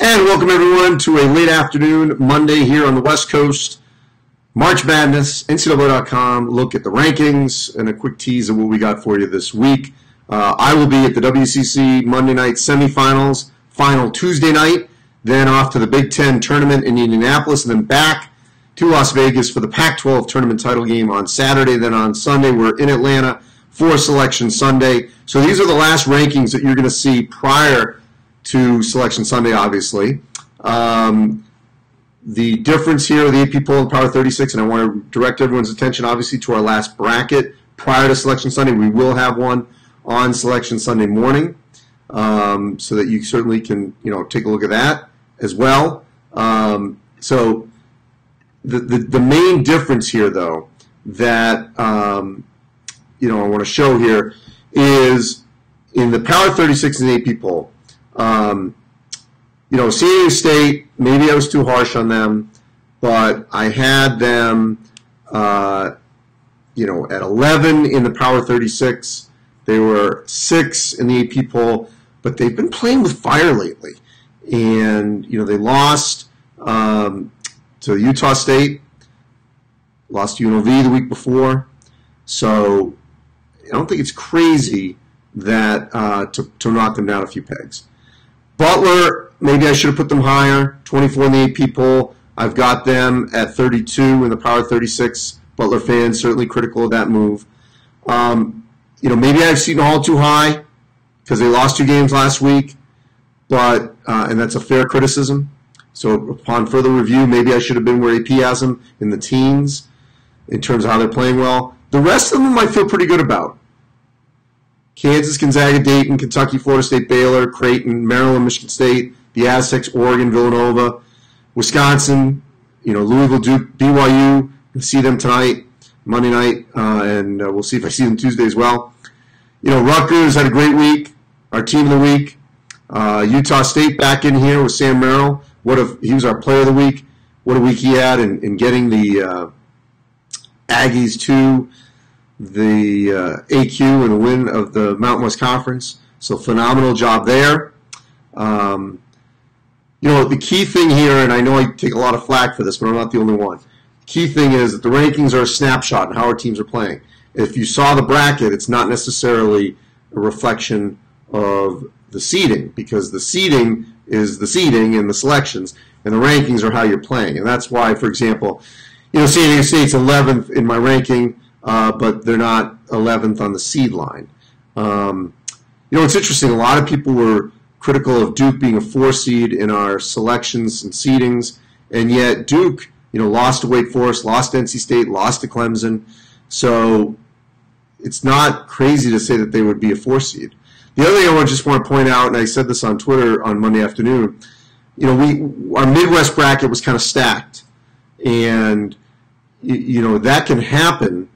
And welcome everyone to a late afternoon Monday here on the West Coast. March Madness, NCAA.com, look at the rankings and a quick tease of what we got for you this week. Uh, I will be at the WCC Monday night semifinals, final Tuesday night, then off to the Big Ten tournament in Indianapolis, and then back to Las Vegas for the Pac 12 tournament title game on Saturday. Then on Sunday, we're in Atlanta for Selection Sunday. So these are the last rankings that you're going to see prior to Selection Sunday, obviously. Um, the difference here, the AP poll and Power 36, and I want to direct everyone's attention, obviously, to our last bracket prior to Selection Sunday. We will have one on Selection Sunday morning, um, so that you certainly can, you know, take a look at that as well. Um, so the, the, the main difference here, though, that um, you know I want to show here is in the Power 36 and AP poll. Um, you know, Diego State, maybe I was too harsh on them, but I had them, uh, you know, at 11 in the Power 36. They were six in the AP poll, but they've been playing with fire lately. And, you know, they lost um, to Utah State, lost to UNLV the week before. So I don't think it's crazy that uh, to, to knock them down a few pegs. Butler, maybe I should have put them higher. 24 in the AP poll. I've got them at 32 in the Power 36. Butler fans certainly critical of that move. Um, you know, maybe I've Seton Hall too high because they lost two games last week, but uh, and that's a fair criticism. So upon further review, maybe I should have been where AP has them in the teens in terms of how they're playing well. The rest of them I feel pretty good about. Kansas, Gonzaga, Dayton, Kentucky, Florida State, Baylor, Creighton, Maryland, Michigan State, the Aztecs, Oregon, Villanova, Wisconsin, you know, Louisville, Duke, BYU. See them tonight, Monday night, uh, and uh, we'll see if I see them Tuesday as well. You know, Rutgers had a great week. Our team of the week. Uh, Utah State back in here with Sam Merrill. What if he was our player of the week? What a week he had in, in getting the uh, Aggies to the uh, AQ and win of the Mountain West Conference. So phenomenal job there. Um, you know, the key thing here, and I know I take a lot of flack for this, but I'm not the only one. Key thing is that the rankings are a snapshot and how our teams are playing. If you saw the bracket, it's not necessarily a reflection of the seeding because the seeding is the seeding and the selections, and the rankings are how you're playing. And that's why, for example, you know, San Diego State's 11th in my ranking uh, but they're not 11th on the seed line. Um, you know, it's interesting. A lot of people were critical of Duke being a four seed in our selections and seedings, and yet Duke, you know, lost to Wake Forest, lost to NC State, lost to Clemson. So it's not crazy to say that they would be a four seed. The other thing I just want to point out, and I said this on Twitter on Monday afternoon, you know, we our Midwest bracket was kind of stacked, and you know that can happen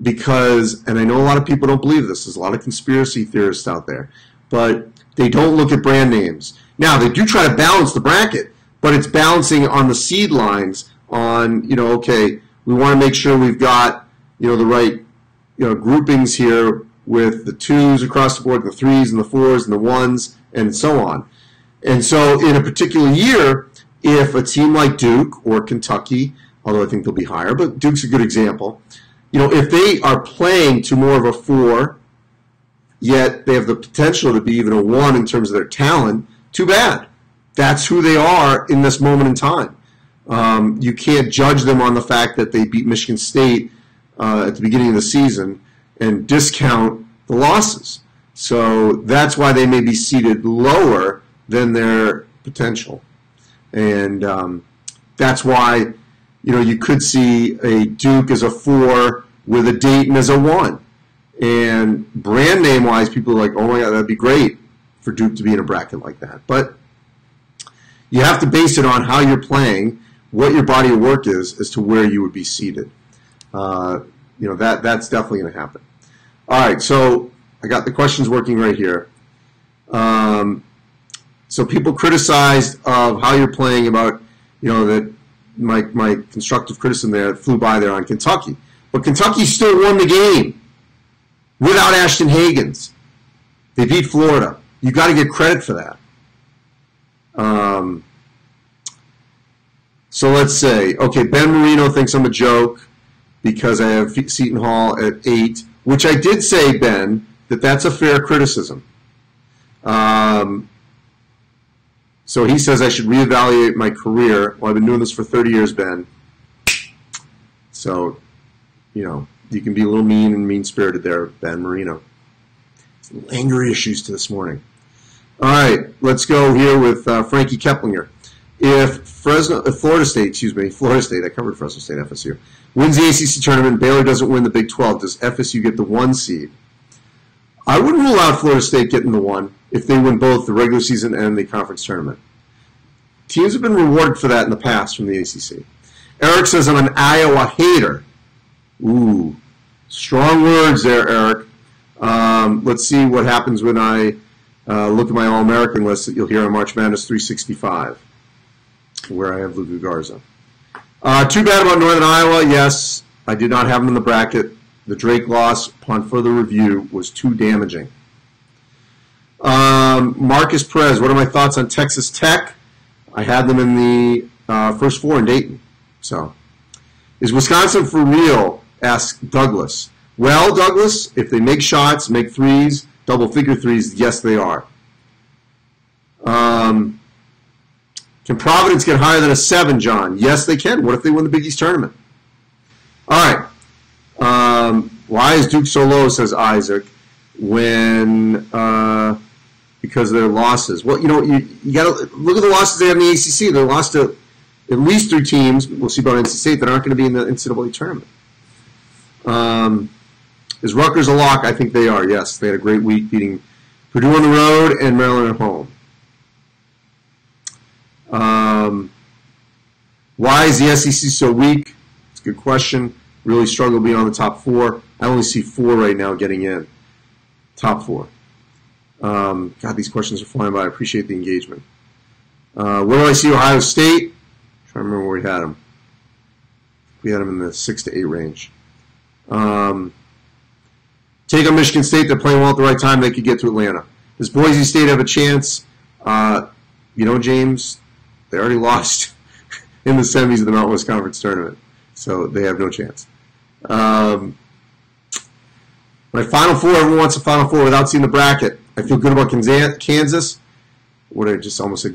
because, and I know a lot of people don't believe this, there's a lot of conspiracy theorists out there, but they don't look at brand names. Now, they do try to balance the bracket, but it's balancing on the seed lines on, you know, okay, we want to make sure we've got, you know, the right, you know, groupings here with the twos across the board, the threes and the fours and the ones, and so on. And so in a particular year, if a team like Duke or Kentucky, although I think they'll be higher, but Duke's a good example, you know, if they are playing to more of a four, yet they have the potential to be even a one in terms of their talent, too bad. That's who they are in this moment in time. Um, you can't judge them on the fact that they beat Michigan State uh, at the beginning of the season and discount the losses. So that's why they may be seated lower than their potential. And um, that's why you know, you could see a Duke as a four with a Dayton as a one. And brand name wise, people are like, oh my God, that'd be great for Duke to be in a bracket like that. But you have to base it on how you're playing, what your body of work is, as to where you would be seated. Uh, you know, that that's definitely going to happen. All right, so I got the questions working right here. Um, so people criticized of how you're playing about, you know, that my, my constructive criticism there flew by there on Kentucky. But Kentucky still won the game without Ashton Hagans. They beat Florida. You got to get credit for that. Um, so let's say, okay, Ben Marino thinks I'm a joke because I have Seton Hall at eight, which I did say, Ben, that that's a fair criticism. Um, so he says I should reevaluate my career. Well, I've been doing this for 30 years, Ben. So, you know, you can be a little mean and mean spirited there, Ben Marino. Anger issues to this morning. All right, let's go here with uh, Frankie Keplinger. If Fresno, if Florida State, excuse me, Florida State, I covered Fresno State, FSU, wins the ACC tournament, Baylor doesn't win the Big 12, does FSU get the one seed? I would rule out Florida State getting the one if they win both the regular season and the conference tournament. Teams have been rewarded for that in the past from the ACC. Eric says, I'm an Iowa hater. Ooh, strong words there, Eric. Um, let's see what happens when I uh, look at my All American list that you'll hear on March Madness 365, where I have Luka Garza. Uh, too bad about Northern Iowa. Yes, I did not have them in the bracket. The Drake loss, upon further review, was too damaging. Um, Marcus Perez, what are my thoughts on Texas Tech? I had them in the uh, first four in Dayton. So, is Wisconsin for real? Asks Douglas. Well, Douglas, if they make shots, make threes, double figure threes, yes, they are. Um, can Providence get higher than a seven, John? Yes, they can. What if they win the Big East tournament? All right. Um, why is Duke so low? Says Isaac. When uh, because of their losses. Well, you know, you, you got to look at the losses they have in the ACC. They lost to at least three teams. We'll see about NC State that aren't going to be in the NCAA tournament. Um, is Rutgers a lock? I think they are, yes. They had a great week beating Purdue on the road and Maryland at home. Um, why is the SEC so weak? It's a good question. Really struggle beyond the top four. I only see four right now getting in. Top four. Um, God, these questions are flying by. I appreciate the engagement. Uh, where do I see Ohio State? I'm trying to remember where we had them. We had them in the six to eight range. Um, take on Michigan State. They're playing well at the right time. They could get to Atlanta. Does Boise State have a chance? Uh, you know, James, they already lost in the semis of the Mountain West Conference tournament, so they have no chance. Um, my Final Four, everyone wants a Final Four without seeing the bracket. I feel good about Kansas. What did I just almost say?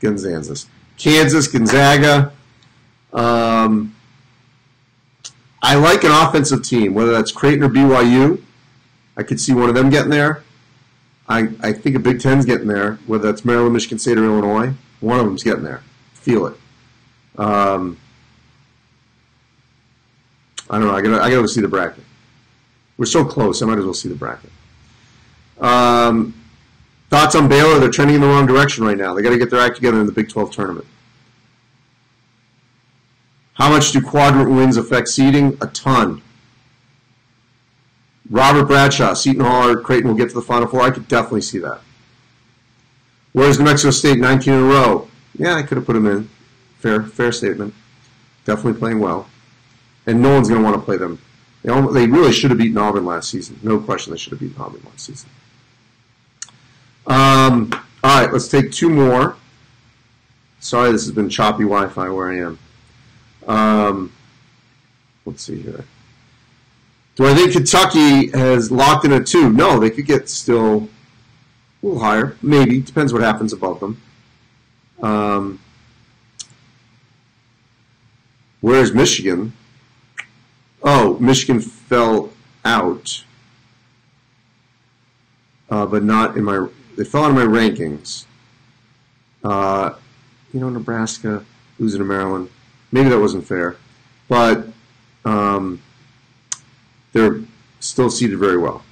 Gonzanzas. Kansas, Gonzaga. Um, I like an offensive team, whether that's Creighton or BYU. I could see one of them getting there. I, I think a Big Ten's getting there, whether that's Maryland, Michigan State, or Illinois. One of them's getting there. Feel it. Um, I don't know. I gotta I gotta go see the bracket. We're so close. I might as well see the bracket. Um, thoughts on Baylor? They're trending in the wrong direction right now. They got to get their act together in the Big 12 tournament. How much do quadrant wins affect seeding? A ton. Robert Bradshaw, Seton Hall or Creighton will get to the Final Four. I could definitely see that. Where's New Mexico State 19 in a row? Yeah, I could have put them in. Fair, fair statement. Definitely playing well. And no one's going to want to play them. They, they really should have beaten Auburn last season. No question they should have beaten Auburn last season. Um, all right, let's take two more. Sorry, this has been choppy Wi-Fi where I am. Um, let's see here. Do I think Kentucky has locked in a two? No, they could get still a little higher. Maybe. Depends what happens above them. Um, where's Michigan? Oh, Michigan fell out, uh, but not in my. They fell out of my rankings. Uh, you know, Nebraska losing to Maryland. Maybe that wasn't fair, but um, they're still seated very well,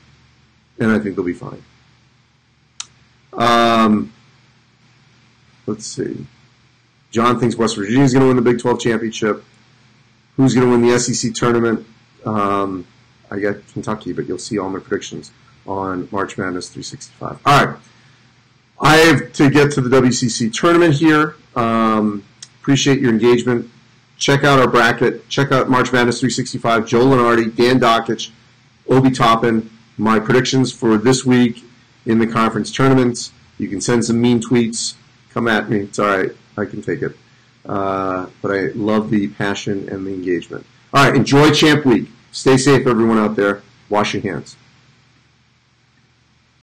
and I think they'll be fine. Um, let's see. John thinks West Virginia is going to win the Big 12 championship. Who's going to win the SEC tournament? Um, I got Kentucky, but you'll see all my predictions on March Madness 365. All right. I have to get to the WCC tournament here. Um, appreciate your engagement. Check out our bracket. Check out March Madness 365. Joe Lunardi, Dan Dakich, Obi Toppin. My predictions for this week in the conference tournaments. You can send some mean tweets Come at me. It's all right. I can take it. Uh, but I love the passion and the engagement. All right. Enjoy Champ Week. Stay safe, everyone out there. Wash your hands.